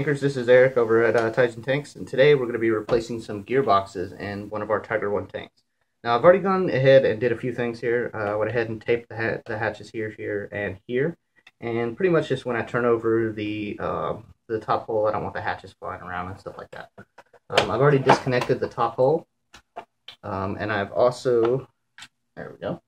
Tankers, this is Eric over at uh, Taigen Tanks, and today we're going to be replacing some gearboxes in one of our Tiger 1 tanks. Now, I've already gone ahead and did a few things here. Uh, I went ahead and taped the, ha the hatches here, here, and here. And pretty much just when I turn over the, uh, the top hull, I don't want the hatches flying around and stuff like that. Um, I've already disconnected the top hull, um, and I've also, there we go,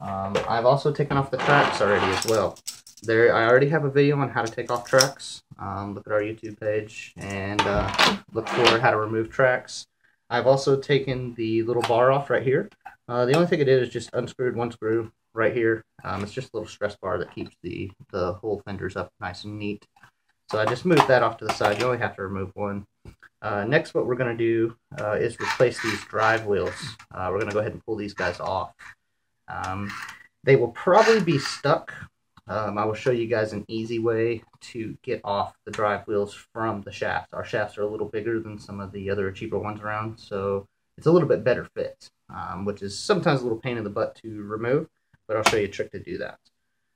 um, I've also taken off the tracks already as well. There, I already have a video on how to take off tracks. Um, look at our YouTube page and uh, look for how to remove tracks. I've also taken the little bar off right here. Uh, the only thing I did is just unscrewed one screw right here. Um, it's just a little stress bar that keeps the, the whole fenders up nice and neat. So I just moved that off to the side. You only have to remove one. Uh, next, what we're going to do uh, is replace these drive wheels. Uh, we're going to go ahead and pull these guys off. Um, they will probably be stuck um, I will show you guys an easy way to get off the drive wheels from the shafts. Our shafts are a little bigger than some of the other cheaper ones around, so it's a little bit better fit, um, which is sometimes a little pain in the butt to remove, but I'll show you a trick to do that.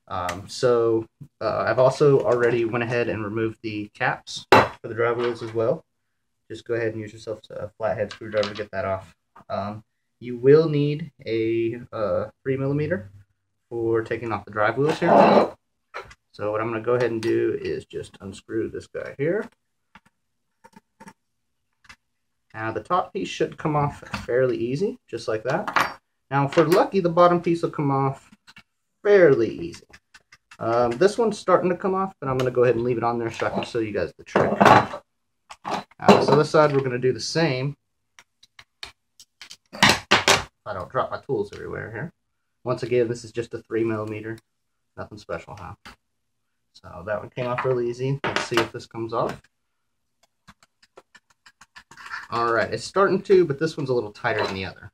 Um, so uh, I've also already went ahead and removed the caps for the drive wheels as well. Just go ahead and use yourself a flathead screwdriver to get that off. Um, you will need a uh, 3 millimeter for taking off the drive wheels here. So what I'm going to go ahead and do is just unscrew this guy here. Now the top piece should come off fairly easy, just like that. Now if we're lucky, the bottom piece will come off fairly easy. Um, this one's starting to come off, but I'm going to go ahead and leave it on there so I can show you guys the trick. Uh, so this side we're going to do the same. I don't drop my tools everywhere here. Once again, this is just a 3 millimeter. Nothing special, huh? So that one came off really easy. Let's see if this comes off. Alright, it's starting to, but this one's a little tighter than the other.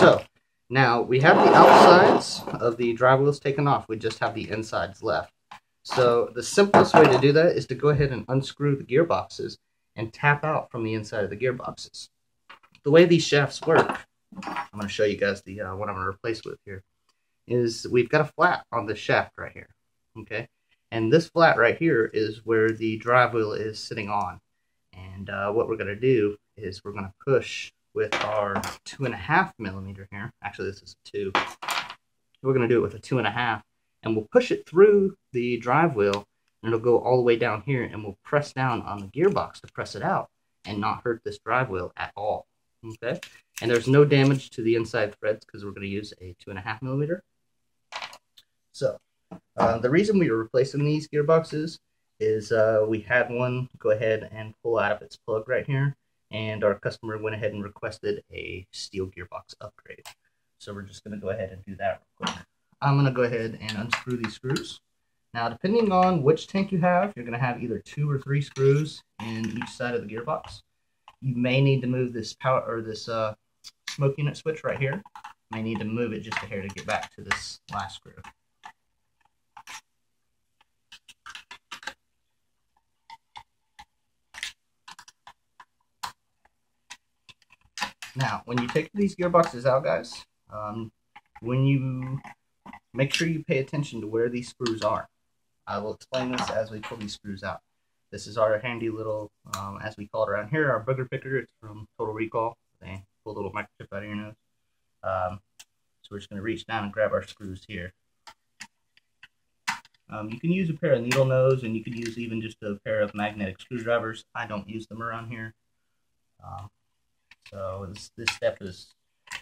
So, now we have the outsides of the drive wheels taken off. We just have the insides left. So the simplest way to do that is to go ahead and unscrew the gearboxes and tap out from the inside of the gearboxes. The way these shafts work, I'm going to show you guys the uh, what I'm going to replace with here is we've got a flat on the shaft right here. Okay. And this flat right here is where the drive wheel is sitting on. And uh, what we're going to do is we're going to push with our two and a half millimeter here. Actually, this is two. We're going to do it with a two and a half. And we'll push it through the drive wheel and it'll go all the way down here and we'll press down on the gearbox to press it out and not hurt this drive wheel at all. Okay. And there's no damage to the inside threads because we're going to use a two and a half millimeter. So uh, the reason we are replacing these gearboxes is uh, we had one go ahead and pull out of its plug right here, and our customer went ahead and requested a steel gearbox upgrade. So we're just going to go ahead and do that real quick. I'm going to go ahead and unscrew these screws. Now, depending on which tank you have, you're going to have either two or three screws in each side of the gearbox. You may need to move this power or this uh, smoke unit switch right here. You may need to move it just a hair to get back to this last screw. Now, when you take these gearboxes out, guys, um, when you make sure you pay attention to where these screws are. I will explain this as we pull these screws out. This is our handy little, um, as we call it around here, our booger picker. It's from Total Recall. They pull a little microchip out of your nose. Um, so we're just going to reach down and grab our screws here. Um, you can use a pair of needle nose, and you could use even just a pair of magnetic screwdrivers. I don't use them around here. So this, this step is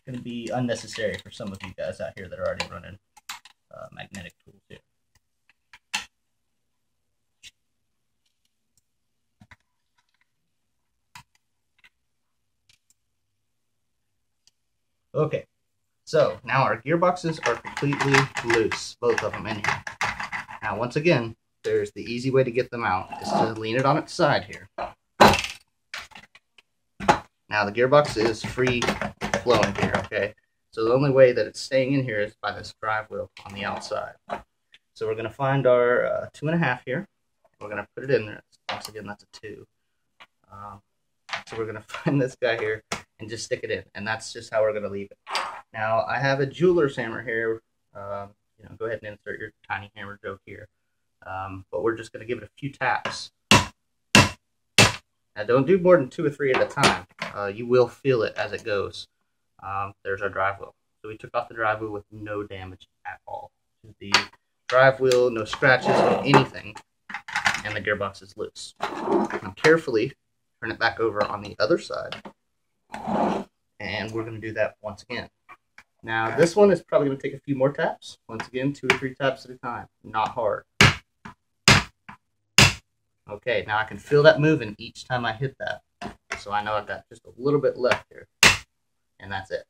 going to be unnecessary for some of you guys out here that are already running uh, magnetic tools here. Okay, so now our gearboxes are completely loose, both of them in here. Now, once again, there's the easy way to get them out is to lean it on its side here. Now the gearbox is free flowing here, okay? So the only way that it's staying in here is by this drive wheel on the outside. So we're gonna find our uh, two and a half here. We're gonna put it in there. Once again, that's a two. Um, so we're gonna find this guy here and just stick it in, and that's just how we're gonna leave it. Now I have a jeweler's hammer here. Um, you know, go ahead and insert your tiny hammer joke here. Um, but we're just gonna give it a few taps Don't do more than two or three at a time. Uh, you will feel it as it goes. Um, there's our drive wheel. So we took off the drive wheel with no damage at all. The drive wheel, no scratches, no anything, and the gearbox is loose. Now carefully turn it back over on the other side, and we're going to do that once again. Now this one is probably going to take a few more taps. Once again, two or three taps at a time, not hard. Okay, now I can feel that moving each time I hit that. So I know I've got just a little bit left here. And that's it.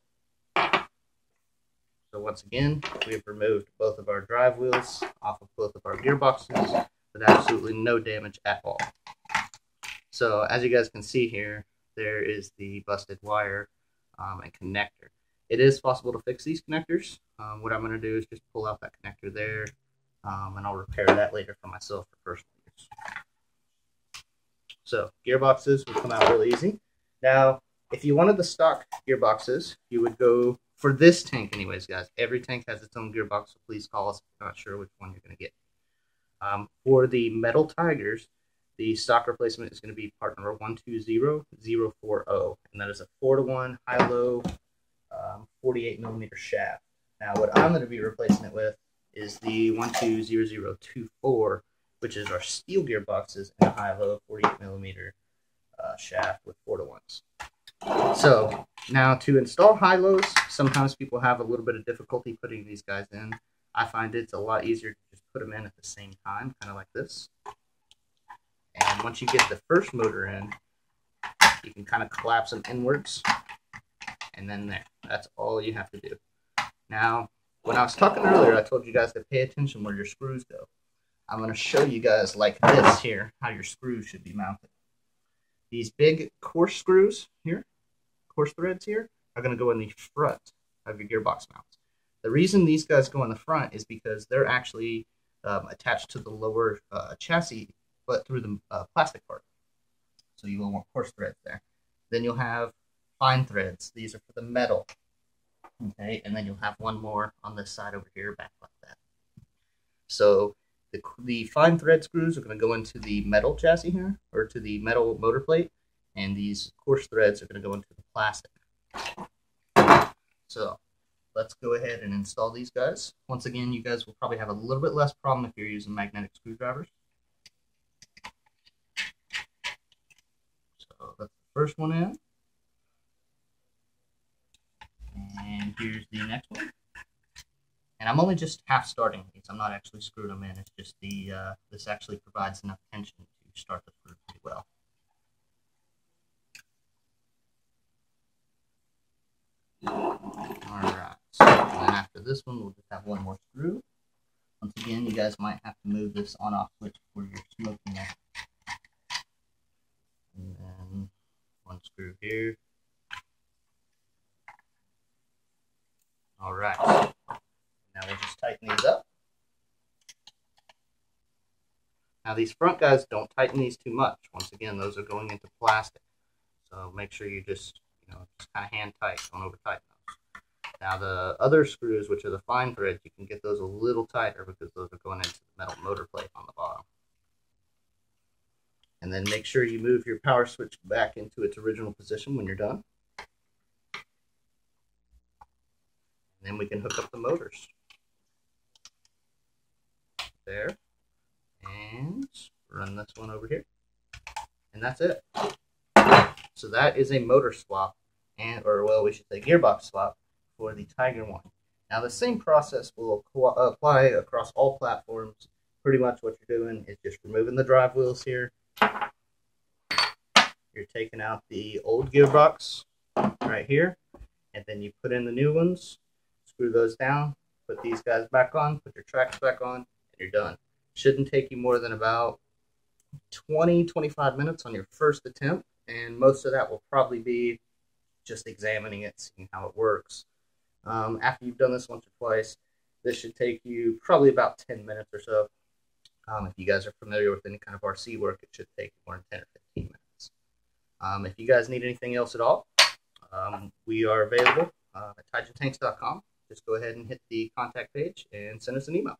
So once again, we've removed both of our drive wheels off of both of our gearboxes with absolutely no damage at all. So as you guys can see here, there is the busted wire um, and connector. It is possible to fix these connectors. Um, what I'm going to do is just pull out that connector there, um, and I'll repair that later for myself for personal use. So gearboxes would come out really easy. Now, if you wanted the stock gearboxes, you would go for this tank anyways, guys. Every tank has its own gearbox, so please call us if you're not sure which one you're going to get. Um, for the Metal Tigers, the stock replacement is going to be part number 120040, and that is a 4 to 1 high low um, 48 millimeter shaft. Now, what I'm going to be replacing it with is the 120024 which is our steel gearboxes and a high-low 48 millimeter uh, shaft with four to ones. So now to install high-lows, sometimes people have a little bit of difficulty putting these guys in. I find it's a lot easier to just put them in at the same time, kind of like this. And once you get the first motor in, you can kind of collapse them inwards. And then there, that's all you have to do. Now, when I was talking earlier, I told you guys to pay attention where your screws go. I'm going to show you guys like this here, how your screws should be mounted. These big coarse screws here, coarse threads here, are going to go in the front of your gearbox mounts. The reason these guys go in the front is because they're actually um, attached to the lower uh, chassis, but through the uh, plastic part. So you will want coarse threads there. Then you'll have fine threads. These are for the metal. Okay, and then you'll have one more on this side over here, back like that. So the, the fine thread screws are going to go into the metal chassis here, or to the metal motor plate, and these coarse threads are going to go into the plastic. So let's go ahead and install these guys. Once again, you guys will probably have a little bit less problem if you're using magnetic screwdrivers. So that's the first one in. And here's the next one. And I'm only just half starting these. I'm not actually screwing them in. It's just the, uh, this actually provides enough tension to start the screw pretty well. Alright, so after this one, we'll just have one more screw. Once again, you guys might have to move this on-off switch you're smoking there. And then one screw here. Alright. Now we'll just tighten these up. Now these front guys, don't tighten these too much. Once again, those are going into plastic. So make sure you just, you know, just kind of hand tight, don't over tighten those. Now the other screws, which are the fine threads, you can get those a little tighter because those are going into the metal motor plate on the bottom. And then make sure you move your power switch back into its original position when you're done. And then we can hook up the motors there. And run this one over here. And that's it. So that is a motor swap, and or well, we should say gearbox swap for the Tiger One. Now the same process will uh, apply across all platforms. Pretty much what you're doing is just removing the drive wheels here. You're taking out the old gearbox right here, and then you put in the new ones, screw those down, put these guys back on, put your tracks back on, you're done. Shouldn't take you more than about 20, 25 minutes on your first attempt, and most of that will probably be just examining it, seeing how it works. Um, after you've done this once or twice, this should take you probably about 10 minutes or so. Um, if you guys are familiar with any kind of RC work, it should take more than 10 or 15 minutes. Um, if you guys need anything else at all, um, we are available uh, at TaigenTanks.com. Just go ahead and hit the contact page and send us an email.